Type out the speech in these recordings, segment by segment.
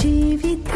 ജീവിത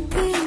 थी